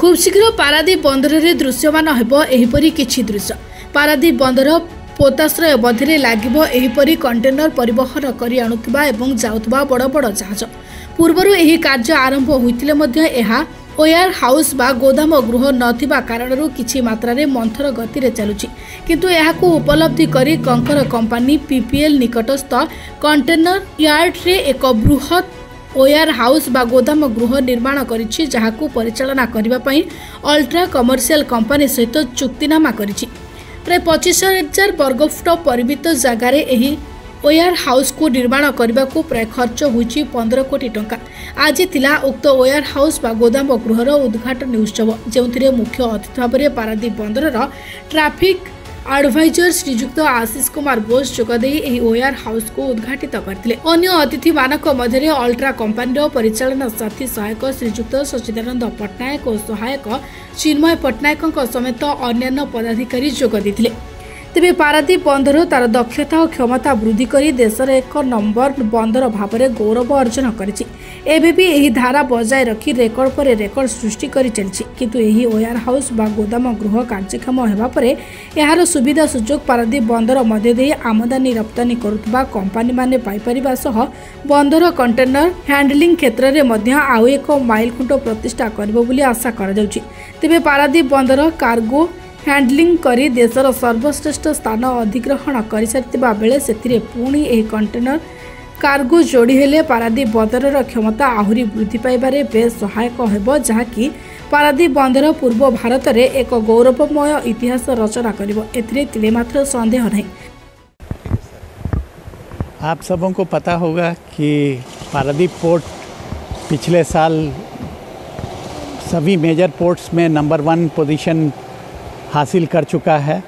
খুব শীঘ্র ପାରାଦ୍ୱୀପ ବନ୍ଦରରେ ଦୃଶ୍ୟମାନ ହେବ ଏହିପରି କିଛି ଦୃଶ୍ୟ ପାରାଦ୍ୱୀପ ବନ୍ଦର ପୋତାଶ୍ରୟ ମଧ୍ୟରେ ଲାଗିବ ଏହିପରି କଣ୍ଟେନର ପରିବହନ କରି ଆଣୁଥିବା ଏବଂ ଯାଉଥିବା ବଡ଼ ବଡ଼ ଜାହାଜ ପୂର୍ବରୁ ଏହି କାର୍ଯ୍ୟ ଆରମ୍ଭ ହୋଇଥିଲେ ମଧ୍ୟ ଏହା ওয়ার হাউস বা গোদাম গৃহ নথিবা কারণর কিছু মাত্রার মন্থর গতিরে চালুছি কিন্তু এখন উপলব্ধি করে কঙ্কর কোম্পানি পিপিএল নিকটস্থ কন্টেনর ইয়ার্ডে এক বৃহৎ ଓୟାର ହାଉସ୍ ବା ଗୋଦାମ ଗୃହ ନିର୍ମାଣ କରିଛି ଯାହାକୁ ପରିଚାଳନା କରିବା ପାଇଁ ଅଲ୍ଟ୍ରା କମର୍ସିଆଲ୍ କମ୍ପାନୀ ସହିତ ଚୁକ୍ତିନାମା କରିଛି ପ୍ରାୟ ପଚିଶ ହଜାର ବର୍ଗଫୁଟ ପରିମିତ ଜାଗାରେ ଏହି ଓୟାର ହାଉସ୍କୁ ନିର୍ମାଣ କରିବାକୁ ପ୍ରାୟ ଖର୍ଚ୍ଚ ହୋଇଛି ପନ୍ଦର କୋଟି ଟଙ୍କା ଆଜି ଥିଲା ଉକ୍ତ ଓୟାର ହାଉସ୍ ବା ଗୋଦାମ ଗୃହର ଉଦ୍ଘାଟନୀ ଉତ୍ସବ ଯେଉଁଥିରେ ମୁଖ୍ୟ ଅତିଥି ଭାବରେ ପାରାଦୀପ ବନ୍ଦରର ଟ୍ରାଫିକ୍ ଆଡଭାଇଜର ଶ୍ରୀଯୁକ୍ତ ଆଶିଷ କୁମାର ବୋଷ ଯୋଗଦେଇ ଏହି ଓୟାର ହାଉସକୁ ଉଦ୍ଘାଟିତ କରିଥିଲେ ଅନ୍ୟ ଅତିଥିମାନଙ୍କ ମଧ୍ୟରେ ଅଲ୍ଟ୍ରା କମ୍ପାନୀର ପରିଚାଳନା ସାଥୀ ସହାୟକ ଶ୍ରୀଯୁକ୍ତ ସଚ୍ଚିଦାନନ୍ଦ ପଟ୍ଟନାୟକ ଓ ସହାୟକ ଚିନ୍ମୟ ପଟ୍ଟନାୟକଙ୍କ ସମେତ ଅନ୍ୟାନ୍ୟ ପଦାଧିକାରୀ ଯୋଗ ଦେଇଥିଲେ ତେବେ ପାରାଦ୍ୱୀପ ବନ୍ଦର ତାର ଦକ୍ଷତା ଓ କ୍ଷମତା ବୃଦ୍ଧି କରି ଦେଶର ଏକ ନମ୍ବର ବନ୍ଦର ଭାବରେ ଗୌରବ ଅର୍ଜନ କରିଛି ଏବେ ବି ଏହି ଧାରା ବଜାୟ ରଖି ରେକର୍ଡ ପରେ ରେକର୍ଡ ସୃଷ୍ଟି କରି ଚାଲିଛି କିନ୍ତୁ ଏହି ୱେୟାର ହାଉସ୍ ବା ଗୋଦାମ ଗୃହ କାର୍ଯ୍ୟକ୍ଷମ ହେବା ପରେ ଏହାର ସୁବିଧା ସୁଯୋଗ ପାରାଦ୍ୱୀପ ବନ୍ଦର ମଧ୍ୟ ଦେଇ ଆମଦାନୀ ରପ୍ତାନୀ କରୁଥିବା କମ୍ପାନୀମାନେ ପାଇପାରିବା ସହ ବନ୍ଦର କଣ୍ଟେନର ହ୍ୟାଣ୍ଡଲିଂ କ୍ଷେତ୍ରରେ ମଧ୍ୟ ଆଉ ଏକ ମାଇଲଖୁଣ୍ଟ ପ୍ରତିଷ୍ଠା କରିବ ବୋଲି ଆଶା କରାଯାଉଛି ତେବେ ପାରାଦ୍ୱୀପ ବନ୍ଦର କାର୍ଗୋ हैंडलिंग करी देशर सर्वश्रेष्ठ स्थान अधिग्रहण कर कंटेनर कार्गो जोड़ी हेले पारादीप बंदर क्षमता आहुरी वृद्धि पावे बे सहायक हो पारादीप बंदर पूर्व भारत में एक गौरवमय इतिहास रचना करे मात्र सन्देह नहीं आप सबको पता होगा कि पारादीप पोर्ट पिछले साल सभी मेजर पोर्ट्स में नंबर वन पोजीशन हासिल कर चुका है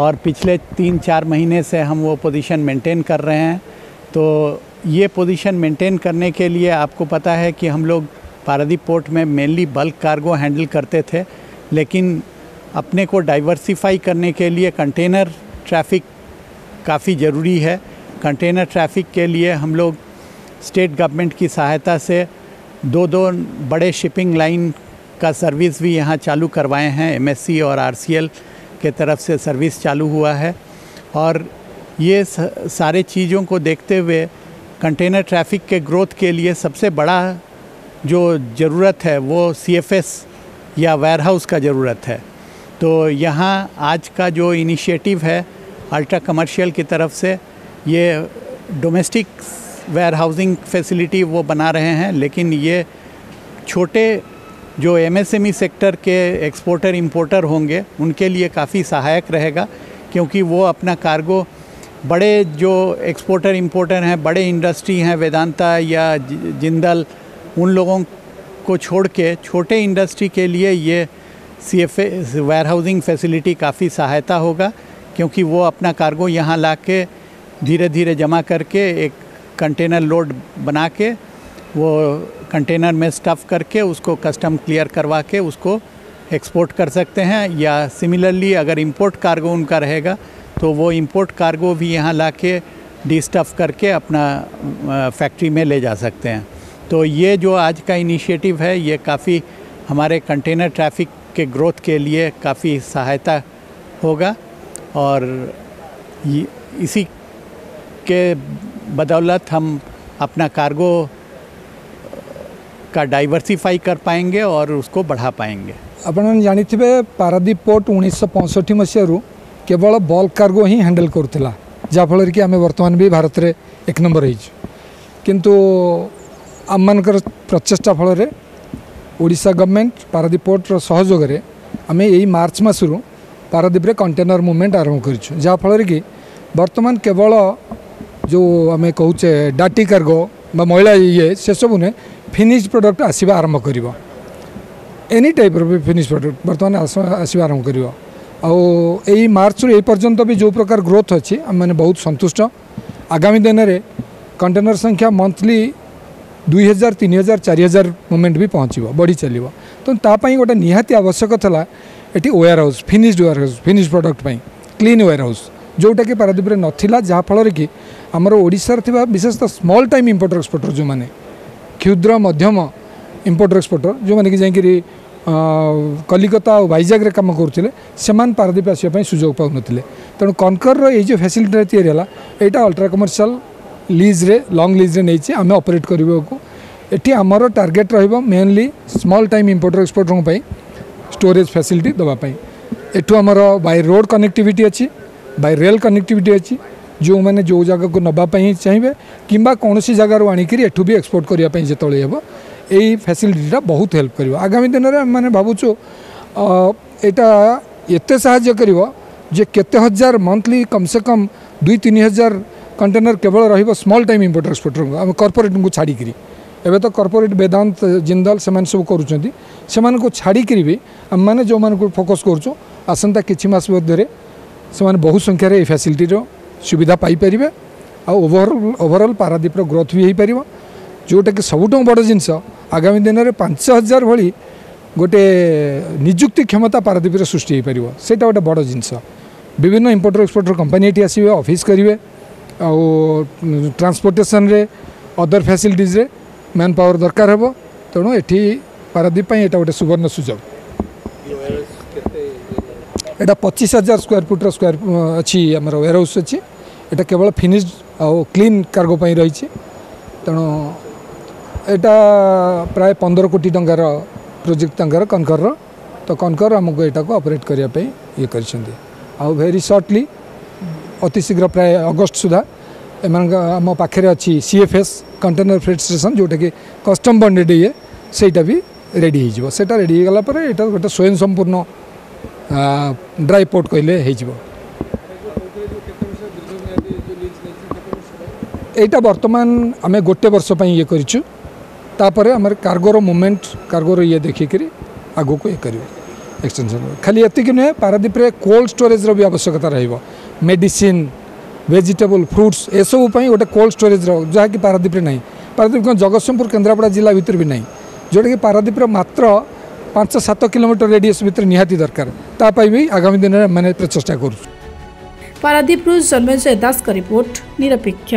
और पिछले तीन चार महीने से हम वो पोजीशन मेंटेन कर रहे हैं तो ये पोजीशन मेंटेन करने के लिए आपको पता है कि हम लोग पारादीप पोर्ट में मेनली बल्क कार्गो हैंडल करते थे लेकिन अपने को डाइवर्सिफाई करने के लिए कंटेनर ट्रैफिक काफ़ी ज़रूरी है कंटेनर ट्रैफिक के लिए हम लोग स्टेट गवर्नमेंट की सहायता से दो दो बड़े शिपिंग लाइन का सर्विस भी यहाँ चालू करवाए हैं एम और आर के तरफ से सर्विस चालू हुआ है और ये सारे चीज़ों को देखते हुए कंटेनर ट्रैफिक के ग्रोथ के लिए सबसे बड़ा जो ज़रूरत है वो सी या वेयरहाउस का ज़रूरत है तो यहाँ आज का जो इनिशिएटिव है अल्ट्रा कमर्शियल की तरफ से ये डोमेस्टिक वेयर हाउसिंग फैसिलिटी वो बना रहे हैं लेकिन ये छोटे जो एमएसएमई सेक्टर e के एक्सपोर्टर इंपोर्टर होंगे उनके लिए काफ़ी सहायक रहेगा क्योंकि वो अपना कार्गो बड़े जो एक्सपोर्टर इंपोर्टर हैं बड़े इंडस्ट्री हैं वेदांता या जिंदल उन लोगों को छोड़ के छोटे इंडस्ट्री के लिए ये C F warehousing facility काफ़ी सहायता होगा क्योंकि वो अपना कार्गो यहाँ ला के धीरे धीरे जमा करके एक कंटेनर लोड बना के वो कंटेनर में स्टफ़ करके उसको कस्टम क्लियर करवा के उसको एक्सपोर्ट कर सकते हैं या सिमिलरली अगर इंपोर्ट कार्गो उनका रहेगा तो वो इंपोर्ट कार्गो भी यहाँ ला के डी स्टफ़ करके अपना फैक्ट्री में ले जा सकते हैं तो ये जो आज का इनिशिएटिव है ये काफ़ी हमारे कंटेनर ट्रैफिक के ग्रोथ के लिए काफ़ी सहायता होगा और इसी के बदौलत हम अपना कार्गो का डाइवर्सिफाई कर पाएंगे और उसको बढ़ा पाएंगे आप जानते हैं पारादीप पोर्ट उन्नीस पंचष्टि मसीह केवल बल्क कार्गो ही हैंडल करूला जहाँफल कि आम वर्तमान भी भारत में एक नंबर किंतु आम मान प्रचेषा फल ओडा गवर्नमेंट पारादीप पोर्टर सहयोग में आम यही मार्च रु पारादीप कंटेनर मुवमेंट आरंभ कर कि बर्तमान केवल जो आम कहे डाटी कार्गो महिला ये से सबू नुह ଫିନିଶ୍ ପ୍ରଡ଼କ୍ଟ ଆସିବା ଆରମ୍ଭ କରିବ ଏନି ଟାଇପ୍ର ବି ଫିନିଶ୍ ପ୍ରଡ଼କ୍ଟ ବର୍ତ୍ତମାନ ଆସିବା ଆରମ୍ଭ କରିବ ଆଉ ଏଇ ମାର୍ଚ୍ଚରୁ ଏଇ ପର୍ଯ୍ୟନ୍ତ ବି ଯେଉଁ ପ୍ରକାର ଗ୍ରୋଥ୍ ଅଛି ଆମେମାନେ ବହୁତ ସନ୍ତୁଷ୍ଟ ଆଗାମୀ ଦିନରେ କଣ୍ଟେନର ସଂଖ୍ୟା ମନ୍ଥଲି ଦୁଇ ହଜାର ତିନି ହଜାର ଚାରି ହଜାର ମୁଭମେଣ୍ଟ ବି ପହଞ୍ଚିବ ବଢ଼ି ଚାଲିବ ତେଣୁ ତା ପାଇଁ ଗୋଟେ ନିହାତି ଆବଶ୍ୟକ ଥିଲା ଏଠି warehouse finished warehouse finish product ପାଇଁ କ୍ଲିନ୍ ୱେୟାର ହାଉସ୍ ଯେଉଁଟାକି ପାରାଦ୍ୱୀପରେ ନଥିଲା ଯାହାଫଳରେ କି ଆମର ଓଡ଼ିଶାରେ ଥିବା ବିଶେଷତଃ ସ୍ମଲ୍ ଟାଇମ୍ ଇମ୍ପୋର୍ଟର ଏକ୍ସପୋର୍ଟର ଯେଉଁମାନେ କ୍ଷୁଦ୍ର ମଧ୍ୟମ ଇମ୍ପୋର୍ଟର ଏକ୍ସପୋର୍ଟର ଯେଉଁମାନେ କି ଯାଇକରି କଲିକତା ଆଉ ଭାଇଜାଗରେ କାମ କରୁଥିଲେ ସେମାନେ ପାରାଦ୍ୱୀପ ଆସିବା ପାଇଁ ସୁଯୋଗ ପାଉନଥିଲେ ତେଣୁ କନକରର ଏଇ ଯେଉଁ ଫ୍ୟାସିଲିଟିଟା ତିଆରି ହେଲା ଏଇଟା ଅଲ୍ଟ୍ରା କମର୍ସିଆଲ ଲିଜ୍ରେ ଲଙ୍ଗ ଲିଜ୍ରେ ନେଇଛି ଆମେ ଅପରେଟ୍ କରିବାକୁ ଏଠି ଆମର ଟାର୍ଗେଟ୍ ରହିବ ମେନ୍ଲି ସ୍ମଲ୍ ଟାଇମ୍ ଇମ୍ପୋର୍ଟର ଏକ୍ସପୋର୍ଟରଙ୍କ ପାଇଁ ଷ୍ଟୋରେଜ୍ ଫ୍ୟାସିଲିଟି ଦେବା ପାଇଁ ଏଠୁ ଆମର ବାଇ ରୋଡ଼ କନେକ୍ଟିଭିଟି ଅଛି ବାଇ ରେଲ୍ କନେକ୍ଟିଭିଟି ଅଛି जो मैंने जो जगह को नापी चाहिए किसी कौन सी जगार आठ भी एक्सपोर्ट करने जिते हे यही फैसिलिटा बहुत हेल्प कर आगामी दिन में मैंने भावचु ये साय कर केते हजार मंथली कम से कम दुई तीन हजार कंटेनर केवल रमल टाइम इंपोर्ट एक्सपोर्टर को आम कर्पोरेट तो को छाड़ी एवं तो कर्पोरेट वेदांत जिंदल से सब कर छाड़ी भी आम मैंने जो मानक फोकस करस मध्य से बहुत संख्यार ये फैसिलिटर ସୁବିଧା ପାଇପାରିବେ ଆଉ ଓଭରଅଲ୍ ଓଭରଅଲ୍ ପାରାଦ୍ୱୀପର ଗ୍ରୋଥ୍ ବି ହୋଇପାରିବ ଯେଉଁଟାକି ସବୁଠୁ ବଡ଼ ଜିନିଷ ଆଗାମୀ ଦିନରେ ପାଞ୍ଚ ହଜାର ଭଳି ଗୋଟେ ନିଯୁକ୍ତି କ୍ଷମତା ପାରାଦ୍ୱୀପରେ ସୃଷ୍ଟି ହୋଇପାରିବ ସେଇଟା ଗୋଟେ ବଡ଼ ଜିନିଷ ବିଭିନ୍ନ ଇମ୍ପୋର୍ଟର ଏକ୍ସପୋର୍ଟର କମ୍ପାନୀ ଏଠି ଆସିବେ ଅଫିସ୍ କରିବେ ଆଉ ଟ୍ରାନ୍ସପୋର୍ଟେସନରେ ଅଦର ଫ୍ୟାସିଲିଟିଜ୍ରେ ମ୍ୟାନ୍ ପାୱାର ଦରକାର ହେବ ତେଣୁ ଏଠି ପାରାଦ୍ୱୀପ ପାଇଁ ଏଇଟା ଗୋଟେ ସୁବର୍ଣ୍ଣ ସୁଯୋଗ এটা পঁচিশ হাজার স্কোয়ার ফিট্র স্কোয়ার ଅଛି ଆମର ୱେର୍ ହାଉସ୍ ଅଛି এটা କେବଳ ଫିନିଶ୍ଡ ଆଉ କ୍ଲିନ୍ କାର୍ଗୋ ପାଇଁ ରହିଛି ତେଣୁ ଏଇଟା ପ୍ରାୟ ପନ୍ଦର କୋଟି ଟଙ୍କାର ପ୍ରୋଜେକ୍ଟ ତାଙ୍କର କନକରର ତ କନକର ଆମକୁ ଏଇଟାକୁ ଅପରେଟ୍ କରିବା ପାଇଁ ଇଏ କରିଛନ୍ତି ଆଉ ଭେରି ସର୍ଟଲି ଅତି ଶୀଘ୍ର ପ୍ରାୟ ଅଗଷ୍ଟ ସୁଦ୍ଧା ଏମାନଙ୍କ ଆମ ପାଖରେ ଅଛି ସିଏଫ୍ଏସ୍ କଣ୍ଟେନର ଫ୍ରେଟ୍ ଷ୍ଟେସନ୍ ଯେଉଁଟାକି କଷ୍ଟମ୍ ବଣ୍ଡେଡ଼ ଇଏ ସେଇଟା ବି ରେଡ଼ି ହେଇଯିବ ସେଇଟା ରେଡ଼ି ହେଇଗଲା ପରେ ଏଇଟା ଗୋଟେ ସ୍ୱୟଂ ସମ୍ପୂର୍ଣ୍ଣ ड्राई पोर्ट कहले होटा बर्तमान आम गोटे वर्ष ये करपर आम कार्गोर मुमेंट कार्गोर ये देखिक आग को ये कर एक्सटेनसन खाली ये नुहे पारादीप कोल्ड स्टोरेज्र भी आवश्यकता रही मेडिसीन वेजिटेबल फ्रुट्स एसबूप गोटे कोल्ड स्टोरेज्र जहाँकि पारादीप नहीं पारादीप जगत सिंहपुर केन्द्रापड़ा जिला भितर भी नहीं जोटा कि पारादीप मात्र পাঁচ সাত কিলোমিটর রেডিয়স ভিতরে নিহতি দরকার তাপাই বি আগামী দিনে মানে প্রচেষ্টা করছু পারাদীপরু জন্মেজয় দাসক রিপোর্ট নিরপেক্ষ